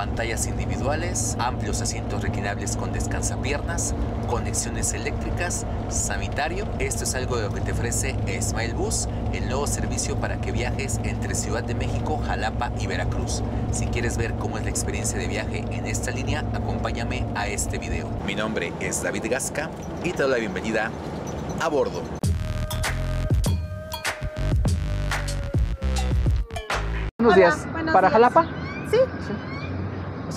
pantallas individuales, amplios asientos reclinables con descansapiernas, conexiones eléctricas, sanitario. Esto es algo de lo que te ofrece Smile Bus, el nuevo servicio para que viajes entre Ciudad de México, Jalapa y Veracruz. Si quieres ver cómo es la experiencia de viaje en esta línea, acompáñame a este video. Mi nombre es David Gasca y te doy la bienvenida a bordo. Buenos Hola, días. buenos ¿Para días. Jalapa? Sí,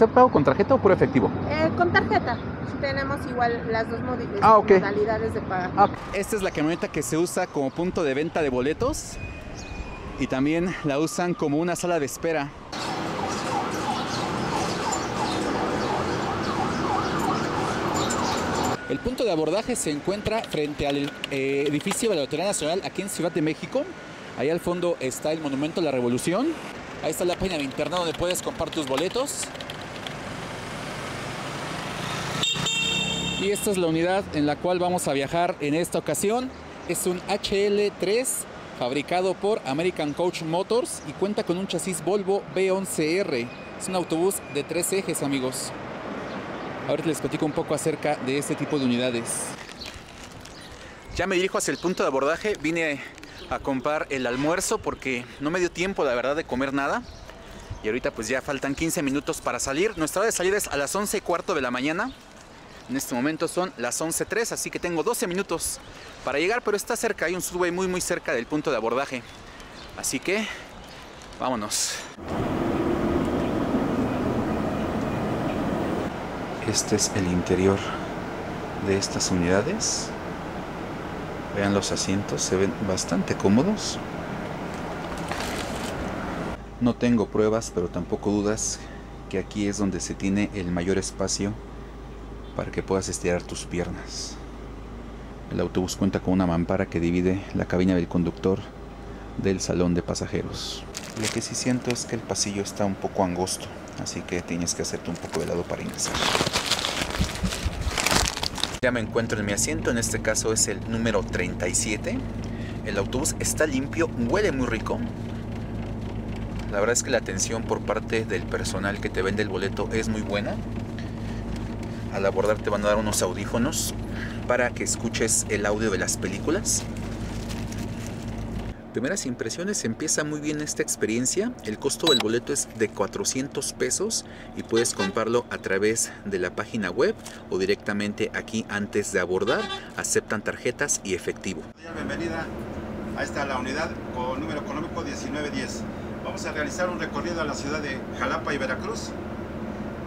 ¿Se pago con tarjeta o puro efectivo? eh, con tarjeta. Tenemos igual las dos Ah, modalidades de pago. Ah, esta es la camioneta que se usa como punto de venta de boletos y también la usan como una sala de espera. El punto de abordaje se encuentra frente al eh, edificio de la Lotería Nacional aquí en Ciudad de México. Ahí al fondo está el Monumento a la Revolución. Ahí está la página de internet donde puedes comprar tus boletos. Y esta es la unidad en la cual vamos a viajar en esta ocasión. Es un HL3 fabricado por American Coach Motors y cuenta con un chasis Volvo B11R. Es un autobús de tres ejes, amigos. Ahorita les platico un poco acerca de este tipo de unidades. Ya me dirijo hacia el punto de abordaje. Vine a comprar el almuerzo porque no me dio tiempo, la verdad, de comer nada. Y ahorita pues ya faltan 15 minutos para salir. Nuestra hora de salida es a las 11 y cuarto de la mañana. En este momento son las 11.03, así que tengo 12 minutos para llegar, pero está cerca, hay un subway muy muy cerca del punto de abordaje. Así que vámonos. Este es el interior de estas unidades. Vean los asientos, se ven bastante cómodos. No tengo pruebas, pero tampoco dudas que aquí es donde se tiene el mayor espacio para que puedas estirar tus piernas. El autobús cuenta con una mampara que divide la cabina del conductor del salón de pasajeros. Lo que sí siento es que el pasillo está un poco angosto, así que tienes que hacerte un poco de lado para ingresar. Ya me encuentro en mi asiento, en este caso es el número 37. El autobús está limpio, huele muy rico. La verdad es que la atención por parte del personal que te vende el boleto es muy buena al abordar te van a dar unos audífonos para que escuches el audio de las películas. Primeras impresiones, empieza muy bien esta experiencia. El costo del boleto es de 400 pesos y puedes comprarlo a través de la página web o directamente aquí antes de abordar. Aceptan tarjetas y efectivo. Bienvenida a esta la unidad con número económico 1910. Vamos a realizar un recorrido a la ciudad de Jalapa y Veracruz.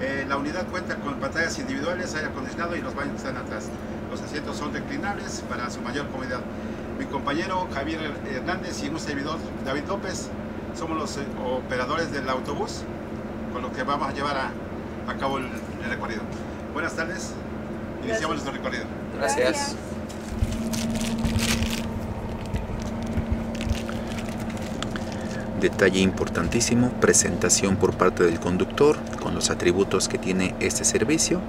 Eh, la unidad cuenta con pantallas individuales, aire acondicionado y los baños están atrás. Los asientos son reclinables para su mayor comodidad. Mi compañero Javier Hernández y un servidor David López somos los eh, operadores del autobús, con lo que vamos a llevar a, a cabo el, el recorrido. Buenas tardes, iniciamos nuestro recorrido. Gracias. Detalle importantísimo, presentación por parte del conductor con los atributos que tiene este servicio.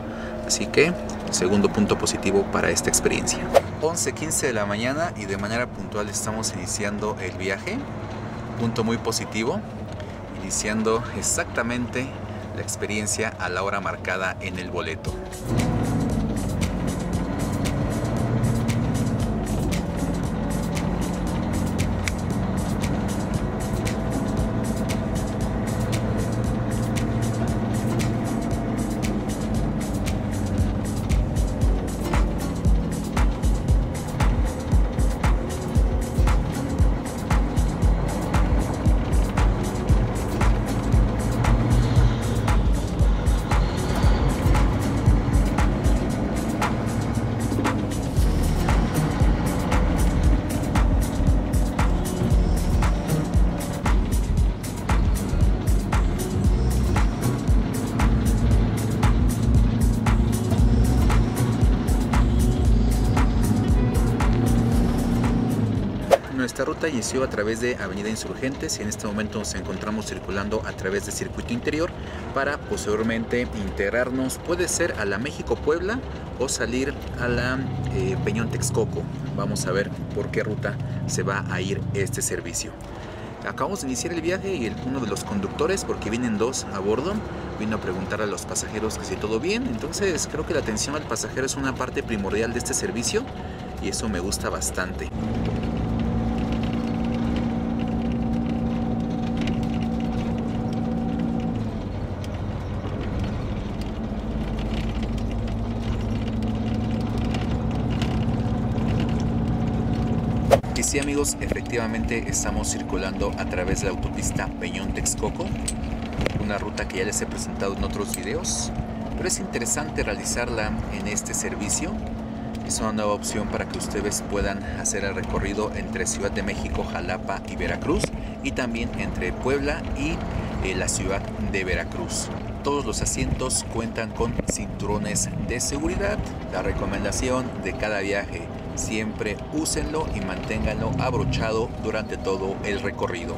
Así que, segundo punto positivo para esta experiencia. 11.15 de la mañana y de manera puntual estamos iniciando el viaje. Punto muy positivo, iniciando exactamente la experiencia a la hora marcada en el boleto. Ruta inició a través de Avenida Insurgentes y en este momento nos encontramos circulando a través de Circuito Interior para posteriormente integrarnos, puede ser a la México-Puebla o salir a la eh, Peñón Texcoco. Vamos a ver por qué ruta se va a ir este servicio. Acabamos de iniciar el viaje y el, uno de los conductores, porque vienen dos a bordo, vino a preguntar a los pasajeros que si todo bien. Entonces creo que la atención al pasajero es una parte primordial de este servicio y eso me gusta bastante. 'Sí amigos, efectivamente estamos circulando a través de la autopista Peñón Texcoco, una ruta que ya les he presentado en otros videos, pero es interesante realizarla en este servicio. Es una nueva opción para que ustedes puedan hacer el recorrido entre Ciudad de México, Jalapa y Veracruz y también entre Puebla y eh, la ciudad de Veracruz. Todos los asientos cuentan con cinturones de seguridad. La recomendación de cada viaje Siempre úsenlo y manténganlo abrochado durante todo el recorrido.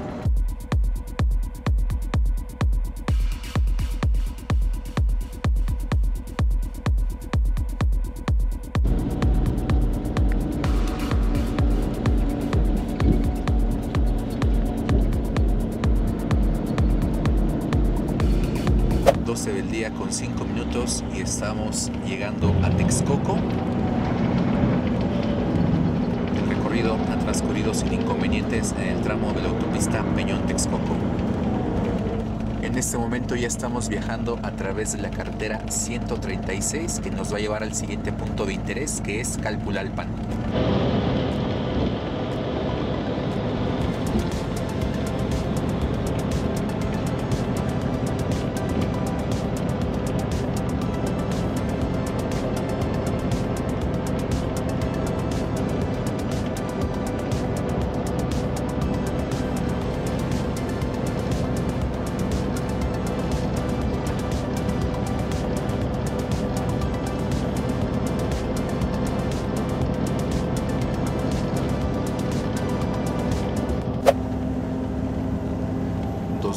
del día con 5 minutos y estamos llegando a Texcoco ha transcurrido sin inconvenientes en el tramo de la autopista Peñón-Texcoco. En este momento ya estamos viajando a través de la carretera 136 que nos va a llevar al siguiente punto de interés que es Calpulalpan.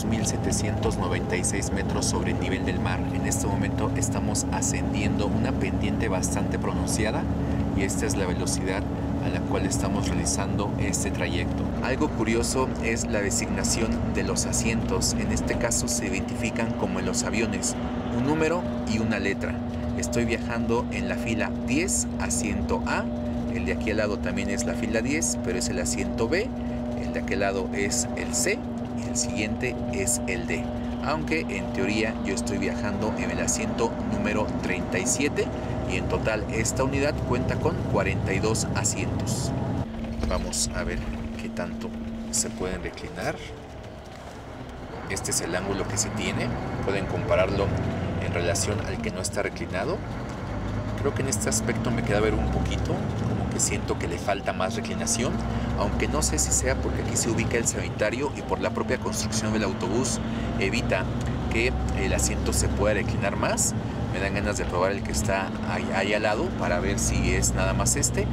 2.796 metros sobre el nivel del mar. En este momento estamos ascendiendo una pendiente bastante pronunciada y esta es la velocidad a la cual estamos realizando este trayecto. Algo curioso es la designación de los asientos. En este caso se identifican como en los aviones, un número y una letra. Estoy viajando en la fila 10, asiento A. El de aquí al lado también es la fila 10, pero es el asiento B. El de aquel lado es el C el siguiente es el D. Aunque en teoría yo estoy viajando en el asiento número 37 y en total esta unidad cuenta con 42 asientos. Vamos a ver qué tanto se pueden reclinar. Este es el ángulo que se tiene. Pueden compararlo en relación al que no está reclinado. Creo que en este aspecto me queda ver un poquito, siento que le falta más reclinación, aunque no sé si sea porque aquí se ubica el sanitario y por la propia construcción del autobús evita que el asiento se pueda reclinar más. Me dan ganas de probar el que está ahí, ahí al lado para ver si es nada más este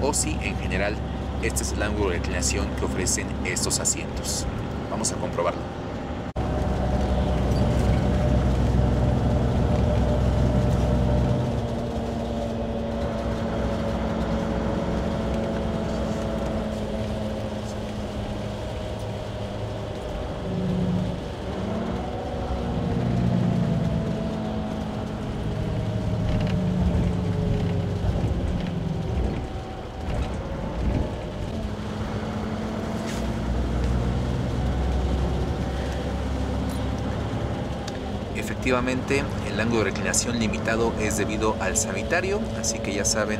o si en general este es el ángulo de reclinación que ofrecen estos asientos. Vamos a comprobarlo. Efectivamente, el ángulo de reclinación limitado es debido al sanitario, así que ya saben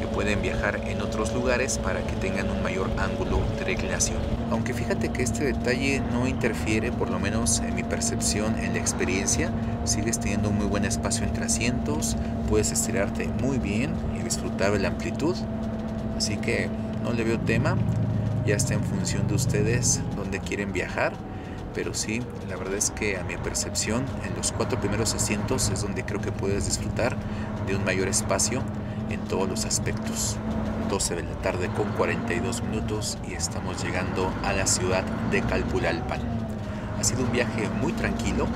que pueden viajar en otros lugares para que tengan un mayor ángulo de reclinación. Aunque fíjate que este detalle no interfiere, por lo menos en mi percepción, en la experiencia, sigues teniendo muy buen espacio entre asientos, puedes estirarte muy bien y disfrutar de la amplitud, así que no le veo tema, ya está en función de ustedes dónde quieren viajar pero sí, la verdad es que a mi percepción, en los cuatro primeros asientos es donde creo que puedes disfrutar de un mayor espacio en todos los aspectos. 12 de la tarde con 42 minutos y estamos llegando a la ciudad de Calpulalpan. Ha sido un viaje muy tranquilo.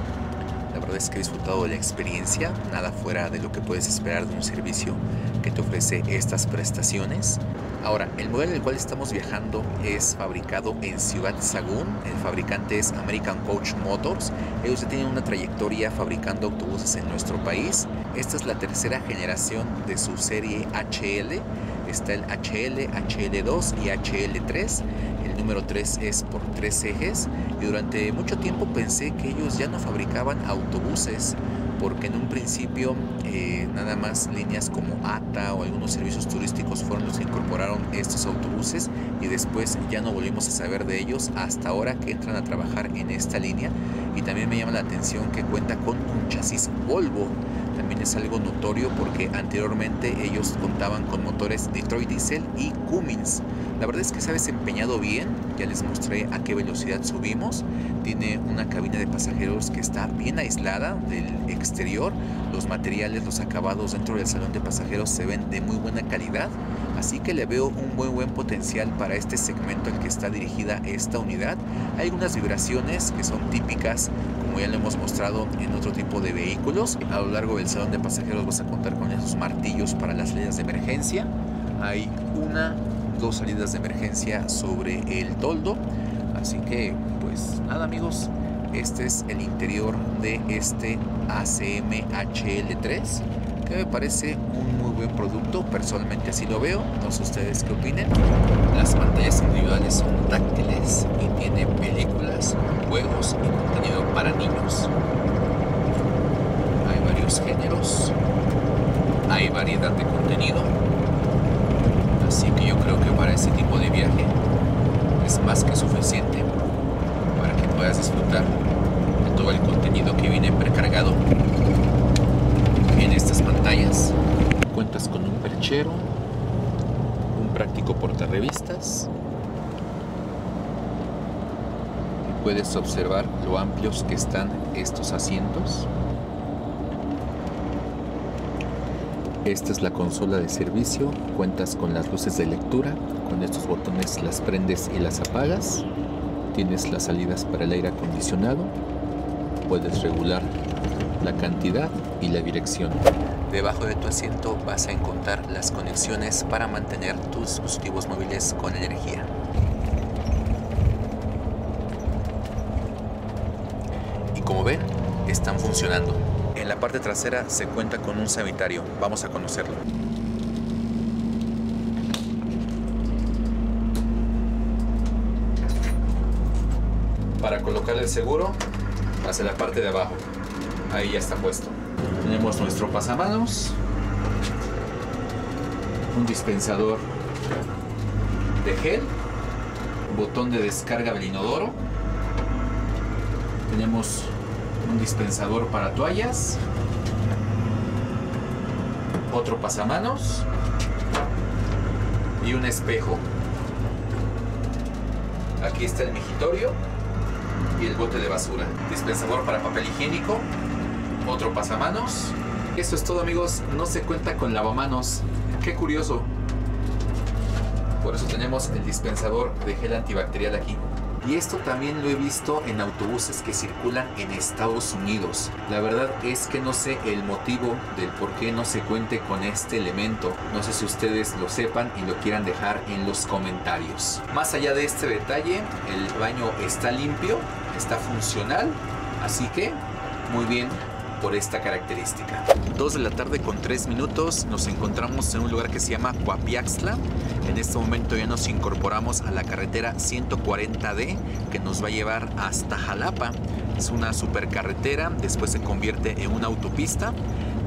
La verdad es que he disfrutado de la experiencia, nada fuera de lo que puedes esperar de un servicio que te ofrece estas prestaciones. Ahora, el modelo en el cual estamos viajando es fabricado en Ciudad Sagún. El fabricante es American Coach Motors. Ellos ya tienen una trayectoria fabricando autobuses en nuestro país. Esta es la tercera generación de su serie HL. Está el HL, HL2 y HL3. El número 3 es por tres ejes. Y durante mucho tiempo pensé que ellos ya no fabricaban autobuses porque en un principio eh, nada más líneas como ATA o algunos servicios turísticos fueron los que incorporaron estos autobuses y después ya no volvimos a saber de ellos hasta ahora que entran a trabajar en esta línea y también me llama la atención que cuenta con un chasis Volvo también es algo notorio porque anteriormente ellos contaban con motores Detroit Diesel y Cummins. La verdad es que se ha desempeñado bien, ya les mostré a qué velocidad subimos. Tiene una cabina de pasajeros que está bien aislada del exterior. Los materiales, los acabados dentro del salón de pasajeros se ven de muy buena calidad. Así que le veo un buen buen potencial para este segmento al que está dirigida esta unidad. Hay algunas vibraciones que son típicas como ya lo hemos mostrado en otro tipo de vehículos. A lo largo del salón de pasajeros vas a contar con esos martillos para las salidas de emergencia. Hay una, dos salidas de emergencia sobre el toldo. Así que, pues nada amigos, este es el interior de este ACM HL3 que me parece un muy buen producto, personalmente así lo veo, no sé ustedes qué opinen. Las pantallas individuales son táctiles y tiene películas, juegos y contenido para niños. Hay varios géneros, hay variedad de contenido, así que yo creo que para ese tipo de viaje es más que suficiente para que puedas disfrutar de todo el contenido que viene precargado en estas pantallas. Cuentas con un perchero, un práctico portarrevistas. Y puedes observar lo amplios que están estos asientos. Esta es la consola de servicio, cuentas con las luces de lectura, con estos botones las prendes y las apagas, tienes las salidas para el aire acondicionado, puedes regular la cantidad y la dirección. Debajo de tu asiento vas a encontrar las conexiones para mantener tus dispositivos móviles con energía. Y como ven, están funcionando. En la parte trasera se cuenta con un sanitario. Vamos a conocerlo. Para colocar el seguro hacia la parte de abajo. Ahí ya está puesto. Tenemos nuestro pasamanos, un dispensador de gel, botón de descarga del inodoro. Tenemos un dispensador para toallas, otro pasamanos y un espejo. Aquí está el migitorio y el bote de basura. Dispensador para papel higiénico, otro pasamanos. Eso es todo amigos, no se cuenta con lavamanos. Qué curioso. Por eso tenemos el dispensador de gel antibacterial aquí. Y esto también lo he visto en autobuses que circulan en Estados Unidos. La verdad es que no sé el motivo del por qué no se cuente con este elemento. No sé si ustedes lo sepan y lo quieran dejar en los comentarios. Más allá de este detalle, el baño está limpio, está funcional, así que muy bien por esta característica. 2 de la tarde con 3 minutos nos encontramos en un lugar que se llama Coapiaxtla. En este momento ya nos incorporamos a la carretera 140D que nos va a llevar hasta Jalapa. Es una supercarretera, después se convierte en una autopista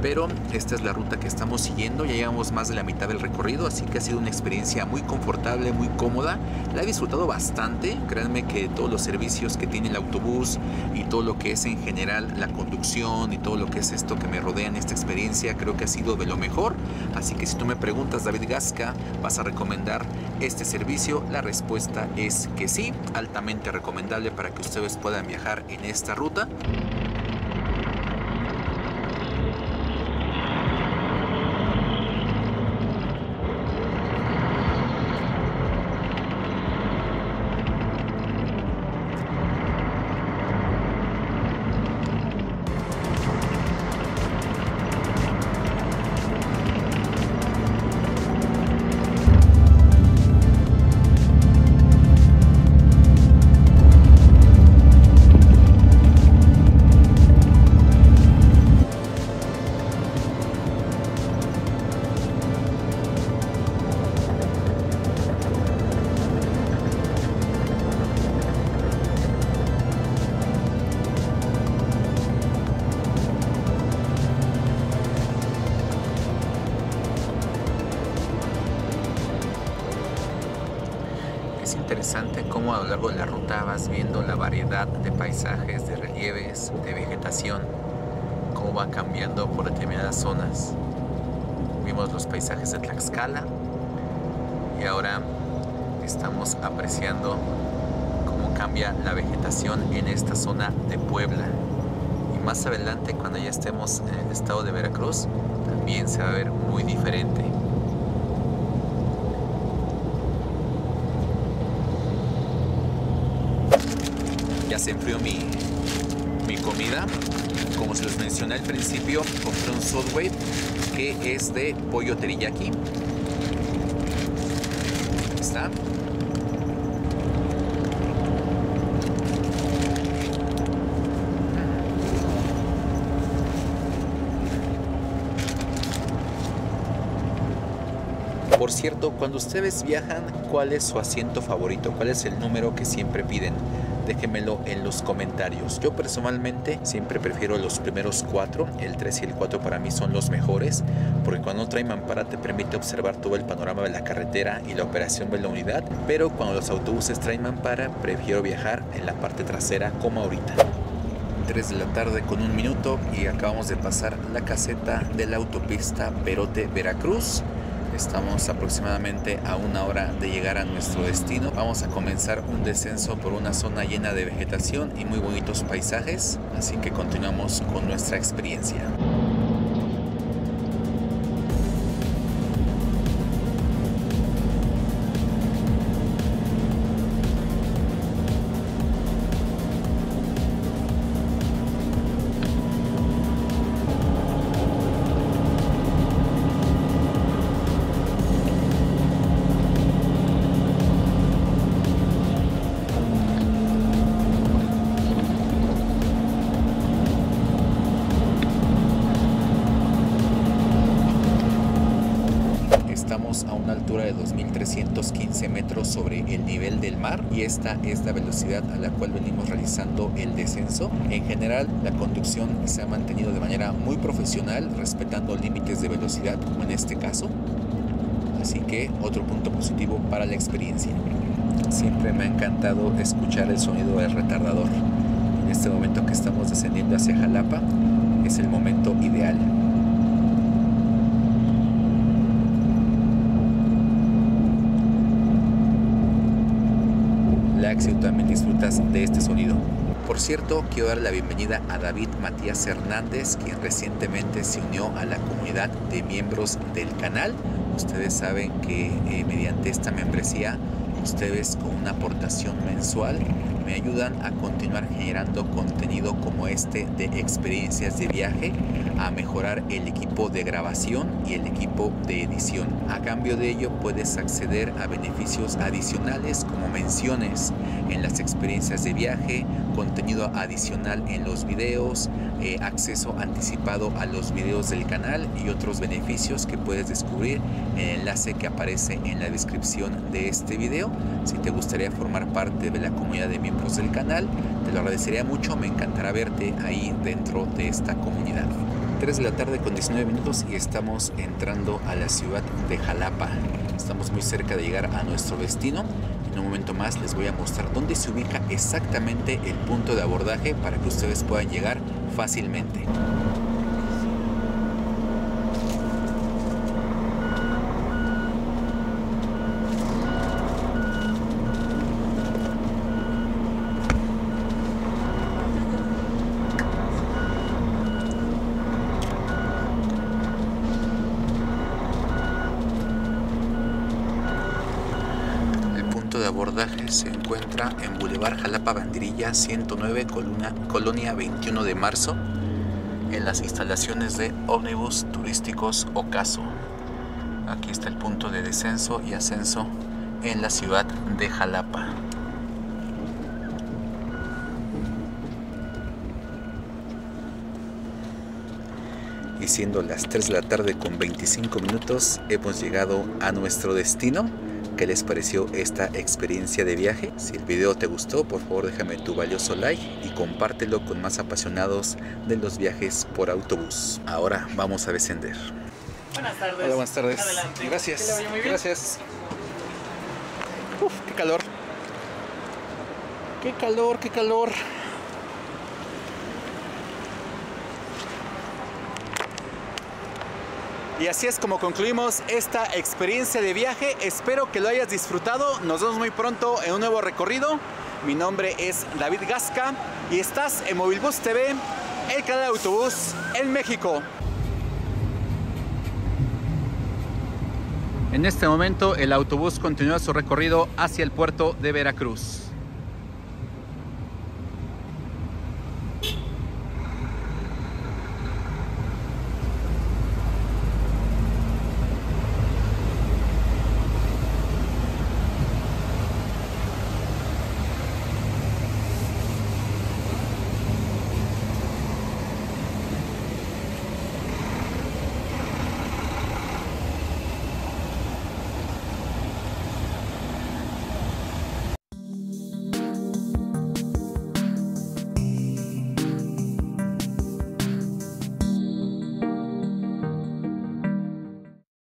pero esta es la ruta que estamos siguiendo. Ya llevamos más de la mitad del recorrido, así que ha sido una experiencia muy confortable, muy cómoda. La he disfrutado bastante. Créanme que todos los servicios que tiene el autobús y todo lo que es en general la conducción y todo lo que es esto que me rodea en esta experiencia, creo que ha sido de lo mejor. Así que si tú me preguntas, David Gasca, ¿vas a recomendar este servicio? La respuesta es que sí, altamente recomendable para que ustedes puedan viajar en esta ruta. Paisajes, de relieves, de vegetación, cómo va cambiando por determinadas zonas. Vimos los paisajes de Tlaxcala y ahora estamos apreciando cómo cambia la vegetación en esta zona de Puebla. Y más adelante, cuando ya estemos en el estado de Veracruz, también se va a ver muy diferente. Ya se enfrió mi, mi comida. Como se los mencioné al principio, compré un Subway que es de pollo teriyaki. Está. Por cierto, cuando ustedes viajan, ¿cuál es su asiento favorito? ¿Cuál es el número que siempre piden? Déjenmelo en los comentarios. Yo personalmente siempre prefiero los primeros cuatro. El 3 y el 4 para mí son los mejores. Porque cuando trae mampara te permite observar todo el panorama de la carretera y la operación de la unidad. Pero cuando los autobuses traen mampara, prefiero viajar en la parte trasera como ahorita. 3 de la tarde con un minuto y acabamos de pasar la caseta de la autopista Perote Veracruz. Estamos aproximadamente a una hora de llegar a nuestro destino. Vamos a comenzar un descenso por una zona llena de vegetación y muy bonitos paisajes, así que continuamos con nuestra experiencia. A una altura de 2.315 metros sobre el nivel del mar y esta es la velocidad a la cual venimos realizando el descenso. En general, la conducción se ha mantenido de manera muy profesional, respetando límites de velocidad como en este caso. Así que otro punto positivo para la experiencia. Siempre me ha encantado escuchar el sonido del retardador. En este momento que estamos descendiendo hacia Jalapa es el momento ideal. Laxio también disfrutas de este sonido. Por cierto, quiero dar la bienvenida a David Matías Hernández, quien recientemente se unió a la comunidad de miembros del canal. Ustedes saben que eh, mediante esta membresía, ustedes con una aportación mensual me ayudan a continuar generando contenido como este de experiencias de viaje, a mejorar el equipo de grabación y el equipo de edición. A cambio de ello puedes acceder a beneficios adicionales como menciones en las experiencias de viaje, contenido adicional en los videos, eh, acceso anticipado a los videos del canal y otros beneficios que puedes descubrir en el enlace que aparece en la descripción de este video. Si te gustaría formar parte de la comunidad de miembros del canal, te lo agradecería mucho, me encantará verte ahí dentro de esta comunidad. 3 de la tarde con 19 minutos y estamos entrando a la ciudad de Jalapa. Estamos muy cerca de llegar a nuestro destino. En un momento más les voy a mostrar dónde se ubica exactamente el punto de abordaje para que ustedes puedan llegar fácilmente. El punto de abordaje se encuentra en Boulevard Jalapa Bandirilla 109, Colonia, Colonia 21 de marzo, en las instalaciones de ómnibus turísticos Ocaso. Aquí está el punto de descenso y ascenso en la ciudad de Jalapa. Y siendo las 3 de la tarde con 25 minutos, hemos llegado a nuestro destino. ¿Qué les pareció esta experiencia de viaje? Si el video te gustó, por favor déjame tu valioso like y compártelo con más apasionados de los viajes por autobús. Ahora vamos a descender. Buenas tardes. Hola, buenas tardes. Adelante. Gracias. Que le vaya muy bien. Gracias. Uf, qué calor. Qué calor, qué calor. Y así es como concluimos esta experiencia de viaje. Espero que lo hayas disfrutado. Nos vemos muy pronto en un nuevo recorrido. Mi nombre es David Gasca y estás en Movilbus TV, el canal de autobús en México. En este momento el autobús continúa su recorrido hacia el puerto de Veracruz.